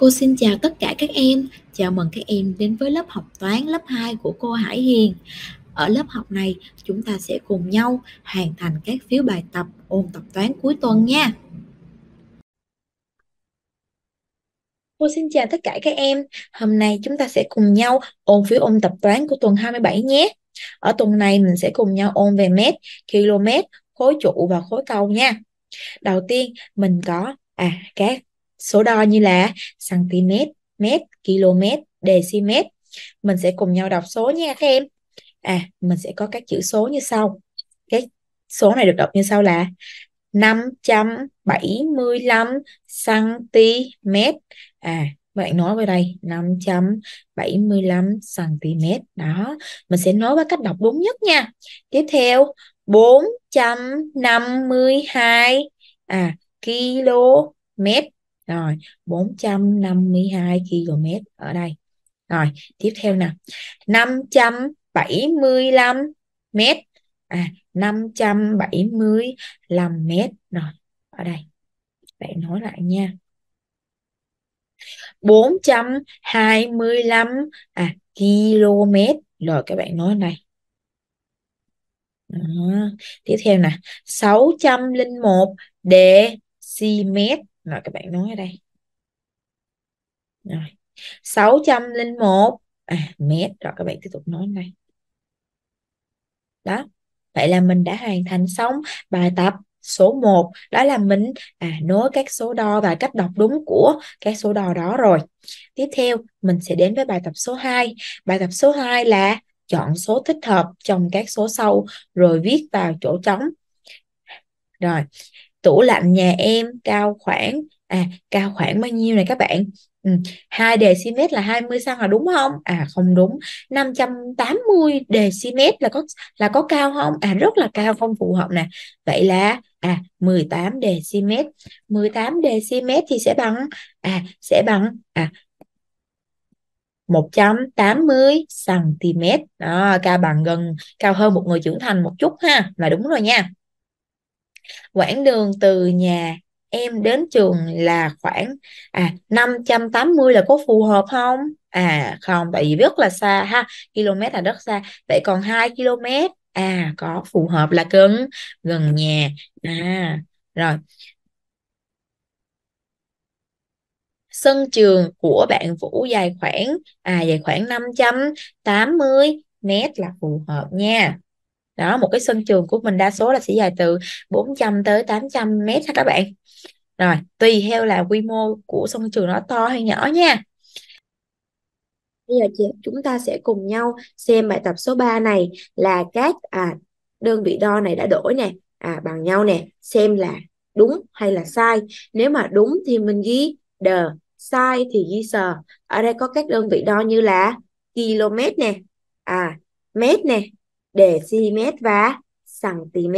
Cô xin chào tất cả các em. Chào mừng các em đến với lớp học toán lớp 2 của cô Hải Hiền. Ở lớp học này, chúng ta sẽ cùng nhau hoàn thành các phiếu bài tập ôn tập toán cuối tuần nha. Cô xin chào tất cả các em. Hôm nay chúng ta sẽ cùng nhau ôn phiếu ôn tập toán của tuần 27 nhé. Ở tuần này mình sẽ cùng nhau ôn về mét, km, khối trụ và khối cầu nha. Đầu tiên mình có à các số đo như là cm, mét, km, dm. Mình sẽ cùng nhau đọc số nha các em. À, mình sẽ có các chữ số như sau. Cái số này được đọc như sau là 575 cm. À, bạn nói vào đây 575 cm. Đó, mình sẽ nói với cách đọc đúng nhất nha. Tiếp theo 452 à km rồi 452 km ở đây. Rồi, tiếp theo nè. 575 mét. À 575 mét. Rồi, ở đây. Bạn nói lại nha. 425 à km rồi, các bạn nói này. Đó. tiếp theo nè. 601 decimet rồi các bạn nói ở đây. Rồi 601 à, mét. Rồi các bạn tiếp tục nói đây. Đó vậy là mình đã hoàn thành xong bài tập số 1 đó là mình à, nối các số đo và cách đọc đúng của các số đo đó rồi. Tiếp theo mình sẽ đến với bài tập số 2 bài tập số 2 là chọn số thích hợp trong các số sau rồi viết vào chỗ trống. Rồi tủ lạnh nhà em cao khoảng à cao khoảng bao nhiêu này các bạn? Ừ. 2 dm là 20 cm là đúng không? À không đúng. 580 dm là có là có cao không? À rất là cao, không phù hợp nè. Vậy là à 18 dm 18 dm thì sẽ bằng à sẽ bằng à 180 cm đó, cao bằng gần, cao hơn một người trưởng thành một chút ha. Là đúng rồi nha quãng đường từ nhà em đến trường là khoảng à 580 là có phù hợp không? À không, tại vì rất là xa ha, km là rất xa. Vậy còn 2 km? À có phù hợp là cứng, gần nhà. À rồi. Sân trường của bạn Vũ dài khoảng à dài khoảng 580 mét là phù hợp nha đó một cái sân trường của mình đa số là sẽ dài từ 400 tới 800 mét ha các bạn. Rồi tùy theo là quy mô của sân trường nó to hay nhỏ nha. Bây giờ chị, chúng ta sẽ cùng nhau xem bài tập số 3 này là các à, đơn vị đo này đã đổi nè à, bằng nhau nè xem là đúng hay là sai. Nếu mà đúng thì mình ghi the sai thì ghi sờ. Ở đây có các đơn vị đo như là km nè à mét nè dm và cm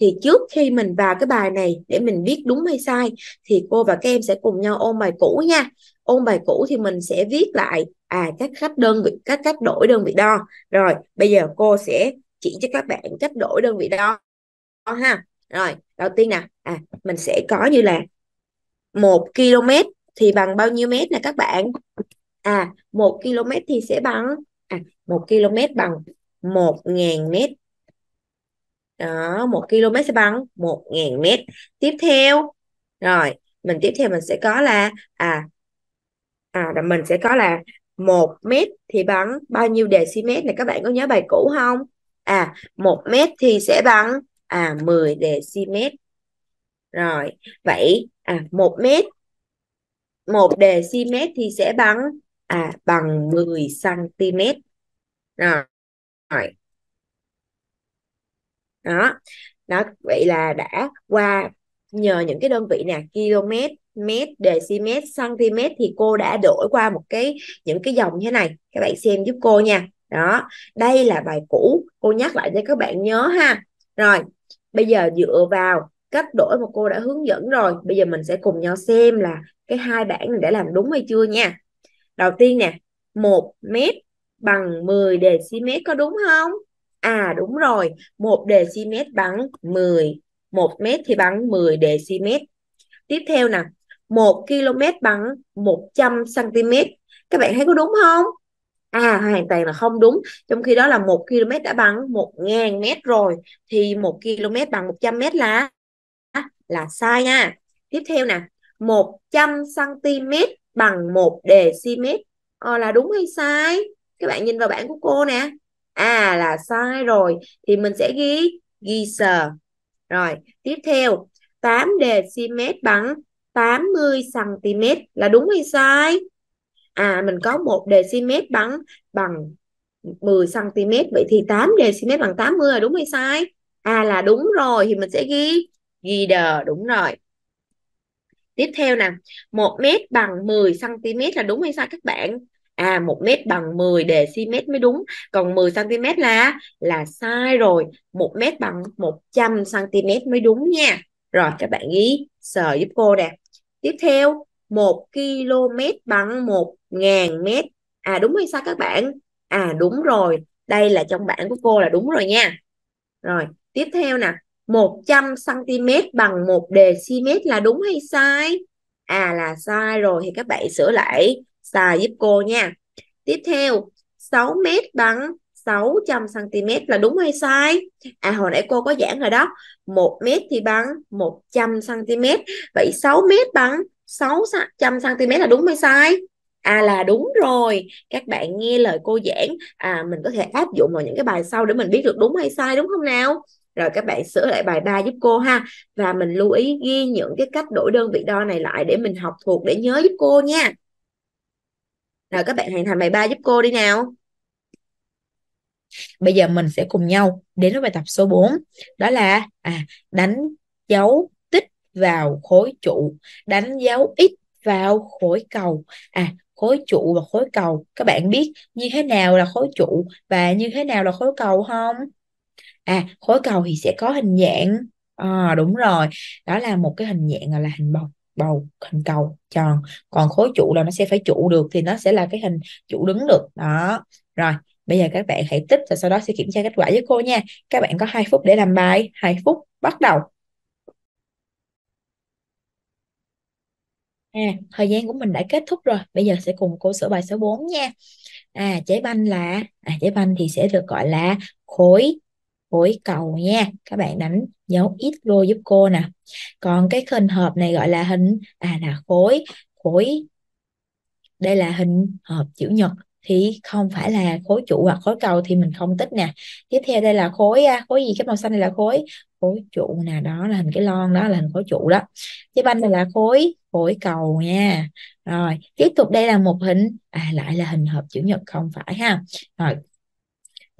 thì trước khi mình vào cái bài này để mình biết đúng hay sai, thì cô và các em sẽ cùng nhau ôn bài cũ nha. Ôn bài cũ thì mình sẽ viết lại à các cách đơn vị, các cách đổi đơn vị đo. Rồi, bây giờ cô sẽ chỉ cho các bạn cách đổi đơn vị đo ha. Rồi, đầu tiên nè à mình sẽ có như là một km thì bằng bao nhiêu mét nè các bạn? À một km thì sẽ bằng à một km bằng một ngàn mét. Đó, một km sẽ bằng một ngàn mét. Tiếp theo, rồi, mình tiếp theo mình sẽ có là à à mình sẽ có là một mét thì bằng bao nhiêu decimet này? Các bạn có nhớ bài cũ không? À một mét thì sẽ bằng à 10 decimet. Rồi, vậy à một mét, một decimet thì sẽ bằng à bằng 10 cm rồi rồi. Đó. Đó, vậy là đã qua nhờ những cái đơn vị nè km mét, decimet cm thì cô đã đổi qua một cái, những cái dòng như thế này. Các bạn xem giúp cô nha. Đó, đây là bài cũ. Cô nhắc lại cho các bạn nhớ ha. Rồi, bây giờ dựa vào cách đổi mà cô đã hướng dẫn rồi, bây giờ mình sẽ cùng nhau xem là cái hai bảng này đã làm đúng hay chưa nha. Đầu tiên nè, một mét bằng 10 dm có đúng không? À đúng rồi, 1 dm bằng 10, 1 mét thì bằng 10 dm. Tiếp theo nè, 1 km bằng 100 cm các bạn thấy có đúng không? À hoàn toàn là không đúng. Trong khi đó là 1 km đã bằng 1.000 mét rồi thì 1 km bằng 100 mét là là sai nha. Tiếp theo nè. 100 cm bằng 1 dm ờ, là đúng hay sai? Các bạn nhìn vào bảng của cô nè. À là sai rồi. Thì mình sẽ ghi ghi sờ. Rồi, tiếp theo. 8 dm bằng 80 cm là đúng hay sai? À mình có 1 dm bằng bằng 10 cm vậy thì 8 dm bằng 80 là đúng hay sai? À là đúng rồi. Thì mình sẽ ghi ghi đờ. Đúng rồi. Tiếp theo nè. 1 mét bằng 10 cm là đúng hay sai các bạn? À 1 mét bằng 10 dm mới đúng. Còn 10 cm là là sai rồi. 1 mét bằng 100 cm mới đúng nha. Rồi, các bạn ghi, sờ giúp cô nè. Tiếp theo 1 km bằng 1.000 mét. À đúng hay sao các bạn? À đúng rồi. Đây là trong bảng của cô là đúng rồi nha. Rồi, tiếp theo nè. 100 cm bằng 1 dm là đúng hay sai? À là sai rồi. Thì các bạn sửa lại xài giúp cô nha. Tiếp theo 6 mét bằng 600 cm là đúng hay sai? À hồi nãy cô có giảng rồi đó. 1 mét thì bằng 100 cm vậy 6 mét bằng 600 cm là đúng hay sai? À là đúng rồi. Các bạn nghe lời cô giảng à mình có thể áp dụng vào những cái bài sau để mình biết được đúng hay sai, đúng không nào? Rồi các bạn sửa lại bài 3 giúp cô ha. Và mình lưu ý ghi những cái cách đổi đơn vị đo này lại để mình học thuộc, để nhớ giúp cô nha rồi các bạn hoàn thành bài 3 giúp cô đi nào. Bây giờ mình sẽ cùng nhau đến với bài tập số 4 đó là à đánh dấu tích vào khối trụ. Đánh dấu x vào khối cầu. À khối trụ và khối cầu. Các bạn biết như thế nào là khối trụ và như thế nào là khối cầu không? À khối cầu thì sẽ có hình dạng à, đúng rồi. Đó là một cái hình dạng gọi là hình bầu bầu hình cầu tròn. Còn khối trụ là nó sẽ phải trụ được thì nó sẽ là cái hình trụ đứng được. Đó. Rồi bây giờ các bạn hãy tích và sau đó sẽ kiểm tra kết quả với cô nha. Các bạn có 2 phút để làm bài. 2 phút bắt đầu. À, thời gian của mình đã kết thúc rồi. Bây giờ sẽ cùng cô sửa bài số 4 nha. À, trái banh là à, trái banh thì sẽ được gọi là khối khối cầu nha. Các bạn đánh dấu ít vô giúp cô nè. Còn cái hình hộp này gọi là hình à là khối khối. Đây là hình hộp chữ nhật thì không phải là khối trụ hoặc khối cầu thì mình không tích nè. Tiếp theo đây là khối à, khối gì? Cái màu xanh này là khối khối trụ nè. Đó là hình cái lon, đó là hình khối trụ đó. Cái banh này là khối khối cầu nha. Rồi, tiếp tục đây là một hình à lại là hình hộp chữ nhật không phải ha. Rồi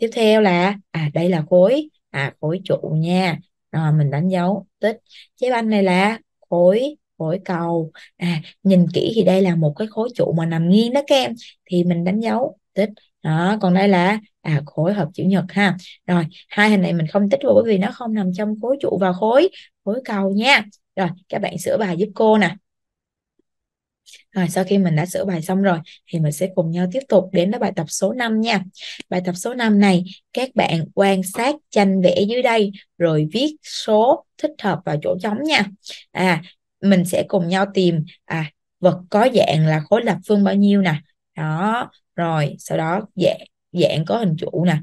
tiếp theo là à đây là khối à khối trụ nha. Rồi, mình đánh dấu, tích. Trái banh này là khối khối cầu. À nhìn kỹ thì đây là một cái khối trụ mà nằm nghiêng đó các em thì mình đánh dấu, tích. Đó, còn đây là à khối hộp chữ nhật ha. Rồi, hai hình này mình không tích vào bởi vì nó không nằm trong khối trụ và khối khối cầu nha. Rồi, các bạn sửa bài giúp cô nè rồi sau khi mình đã sửa bài xong rồi thì mình sẽ cùng nhau tiếp tục đến với bài tập số 5 nha. Bài tập số 5 này các bạn quan sát tranh vẽ dưới đây rồi viết số thích hợp vào chỗ trống nha. À mình sẽ cùng nhau tìm à vật có dạng là khối lập phương bao nhiêu nè. Đó, rồi sau đó dạng dạng có hình trụ nè,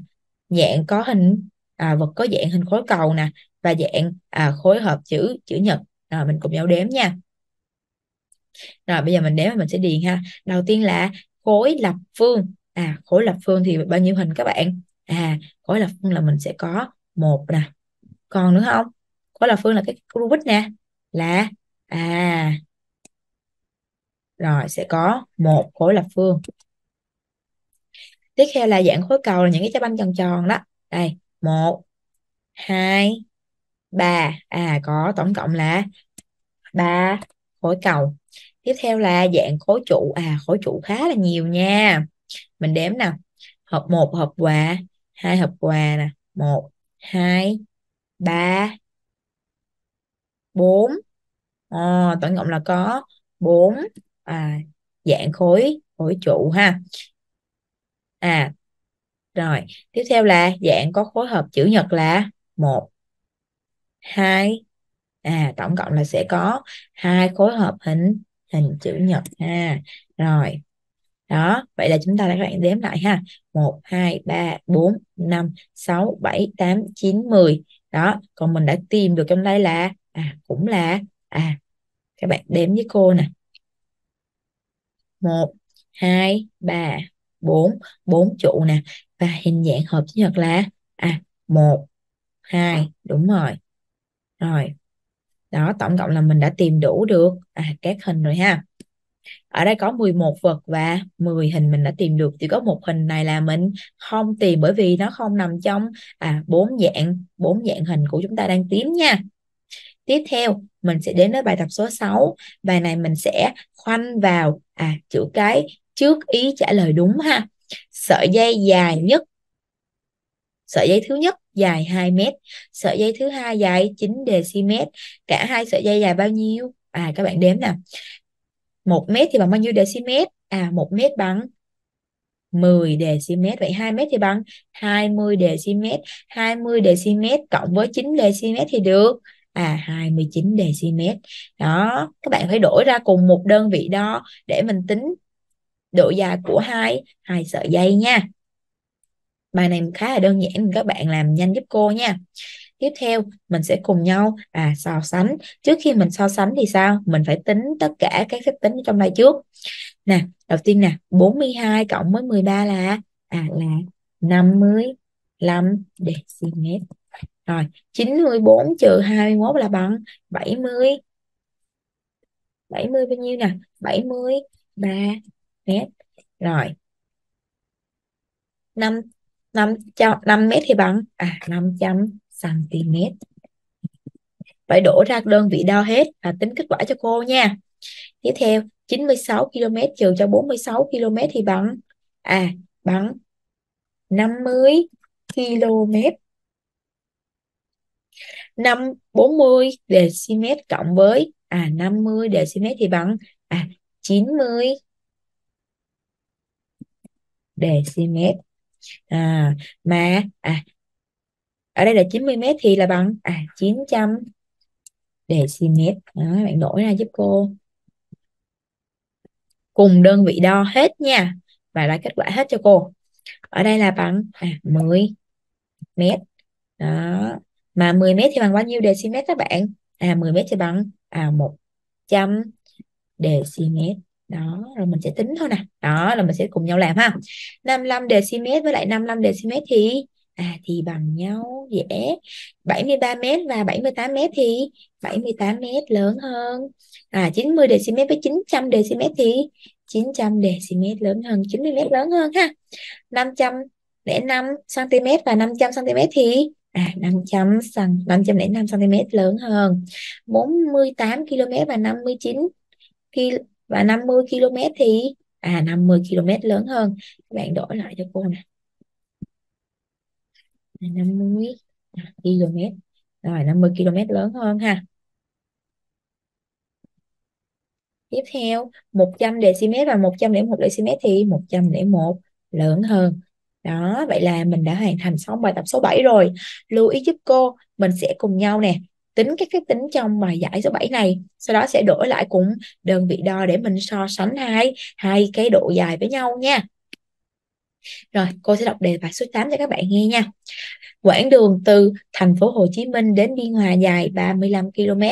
dạng có hình à, vật có dạng hình khối cầu nè và dạng à, khối hợp chữ chữ nhật. Rồi mình cùng nhau đếm nha. Rồi bây giờ mình đếm mình sẽ điền ha. Đầu tiên là khối lập phương. À khối lập phương thì bao nhiêu hình các bạn? À khối lập phương là mình sẽ có một nè. Còn nữa không? Khối lập phương là cái Rubik nè. Là à rồi sẽ có một khối lập phương. Tiếp theo là dạng khối cầu là những cái trái banh tròn tròn đó. Đây, một, hai, ba. À có tổng cộng là ba khối cầu. Tiếp theo là dạng khối trụ. À khối trụ khá là nhiều nha. Mình đếm nào. Hộp một hộp quà. Hai hộp quà nè. Một hai ba bốn. À, tổng cộng là có bốn à, dạng khối khối trụ ha. À rồi. Tiếp theo là dạng có khối hợp chữ nhật là một hai à tổng cộng là sẽ có hai khối hợp hình hình chữ nhật ha. Rồi, đó, vậy là chúng ta đã các bạn đếm lại ha. 1 2 3 4 5 6 7 8 9 10 đó, còn mình đã tìm được trong đây là à cũng là à các bạn đếm với cô nè. 1 2 3 4 4 trụ nè. Và hình dạng hộp chữ nhật là à 1 2 đúng rồi. Rồi đó tổng cộng là mình đã tìm đủ được. À, các hình rồi ha. Ở đây có 11 vật và 10 hình mình đã tìm được. Chỉ có một hình này là mình không tìm bởi vì nó không nằm trong à bốn dạng bốn dạng hình của chúng ta đang tìm nha. Tiếp theo mình sẽ đến với bài tập số 6 bài này mình sẽ khoanh vào à chữ cái trước ý trả lời đúng ha. Sợi dây dài nhất. Sợi dây thứ nhất dài 2 mét, sợi dây thứ hai dài 9 dm cả hai sợi dây dài bao nhiêu? À các bạn đếm nè một mét thì bằng bao nhiêu dm à một mét bằng 10 dm vậy 2 mét thì bằng 20 dm 20 dm cộng với 9 dm thì được à 29 dm đó, các bạn phải đổi ra cùng một đơn vị đo để mình tính độ dài của hai hai sợi dây nha bài này khá là đơn giản, các bạn làm nhanh giúp cô nha. Tiếp theo, mình sẽ cùng nhau à so sánh. Trước khi mình so sánh thì sao? Mình phải tính tất cả các phép tính trong đây trước. Nè, đầu tiên nè 42 cộng với 13 là à là 55 dm rồi 94 trừ 21 là bằng 70 70 bao nhiêu nè? 73 mét. Rồi 5 5 5 mét thì bằng à 500 cm phải đổ ra đơn vị đo hết và tính kết quả cho cô nha. Tiếp theo 96 km trừ cho 46 km thì bằng à bằng 50 km 5 40 dm cộng với à 50 dm thì bằng à 90 dm à mà à ở đây là 90 mét thì là bằng à 900 dm đó, bạn đổi ra giúp cô. Cùng đơn vị đo hết nha. Và lại kết quả hết cho cô. Ở đây là bằng à, 10 mét. Đó. Mà 10 mét thì bằng bao nhiêu dm các bạn? À 10 mét thì bằng à 100 dm đó, rồi mình sẽ tính thôi nè. Đó là mình sẽ cùng nhau làm ha. 55 dm với lại 55 dm thì à thì bằng nhau dễ. 73 m và 78 m thì 78 m lớn hơn. À 90 dm với 900 dm thì 900 dm lớn hơn 90 m lớn hơn ha. 505 cm và 500 cm thì à 500 cm 505 cm lớn hơn. 48 km và 59 km và 50 km thì? À 50 km lớn hơn. Các bạn đổi lại cho cô nè. 50 à, km. Rồi 50 km lớn hơn ha. Tiếp theo 100 dm và 101 dm thì 101 lớn hơn. Đó, vậy là mình đã hoàn thành xong bài tập số 7 rồi. Lưu ý giúp cô, mình sẽ cùng nhau nè tính các phép tính trong bài giải số 7 này. Sau đó sẽ đổi lại cùng đơn vị đo để mình so sánh hai hai cái độ dài với nhau nha. Rồi, cô sẽ đọc đề bài số 8 cho các bạn nghe nha. Quãng đường từ thành phố Hồ Chí Minh đến Biên Hòa dài 35 km.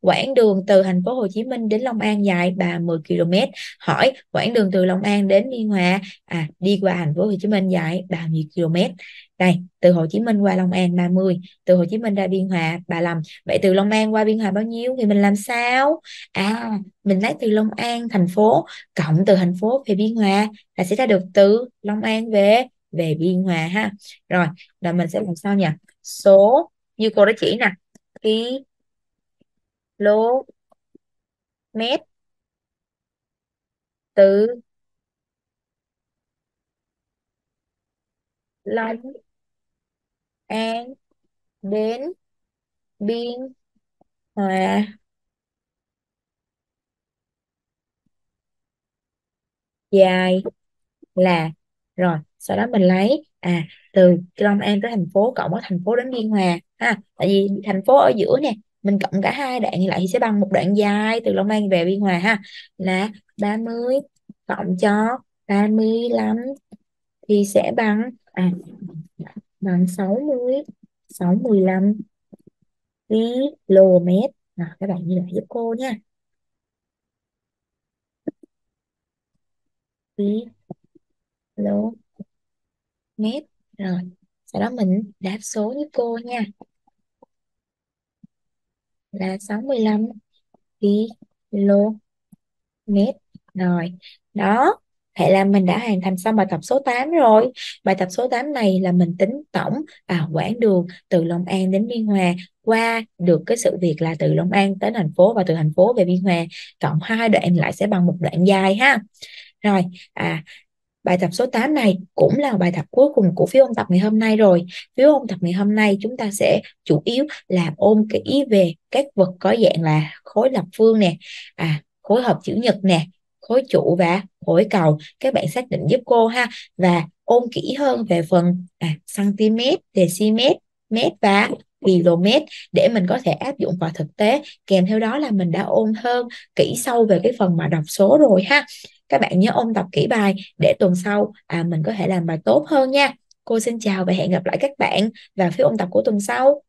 Quãng đường từ thành phố Hồ Chí Minh đến Long An dài 30 km. Hỏi quãng đường từ Long An đến Biên Hòa à đi qua thành phố Hồ Chí Minh dài bao nhiêu km? Đây, từ Hồ Chí Minh qua Long An 30, từ Hồ Chí Minh ra Biên Hòa 35. Vậy từ Long An qua Biên Hòa bao nhiêu thì mình làm sao? À, mình lấy từ Long An thành phố cộng từ thành phố về Biên Hòa là sẽ ra được từ Long An về về biên hòa ha. Rồi, là mình sẽ làm sao nhỉ? Số, như cô đã chỉ nè, ký lô mét từ Long An đến Biên Hòa. Dài là rồi sau đó mình lấy à từ Long An tới thành phố cộng với thành phố đến Biên Hòa ha. Tại vì thành phố ở giữa nè mình cộng cả hai đoạn lại thì sẽ bằng một đoạn dài từ Long An về Biên Hòa ha. Là 30 cộng cho 35 thì sẽ bằng à, bằng 60 615 km nào các bạn như lại giúp cô nha. Km rồi sau đó mình đáp số với cô nha. Là 65 km rồi đó. Vậy là mình đã hoàn thành xong bài tập số 8 rồi. Bài tập số 8 này là mình tính tổng à, quãng đường từ Long An đến Biên Hòa qua được cái sự việc là từ Long An tới thành phố và từ thành phố về Biên Hòa. Cộng hai đoạn lại sẽ bằng một đoạn dài ha. Rồi, à Bài tập số 8 này cũng là bài tập cuối cùng của phiếu ôn tập ngày hôm nay rồi. Phiếu ôn tập ngày hôm nay chúng ta sẽ chủ yếu là ôn kỹ về các vật có dạng là khối lập phương nè, à, khối hợp chữ nhật nè, khối trụ và khối cầu. Các bạn xác định giúp cô ha và ôn kỹ hơn về phần à, cm, decimet, mét và km để mình có thể áp dụng vào thực tế kèm theo đó là mình đã ôn hơn kỹ sâu về cái phần mà đọc số rồi ha các bạn nhớ ôn tập kỹ bài để tuần sau à, mình có thể làm bài tốt hơn nha. Cô xin chào và hẹn gặp lại các bạn vào phiếu ôn tập của tuần sau.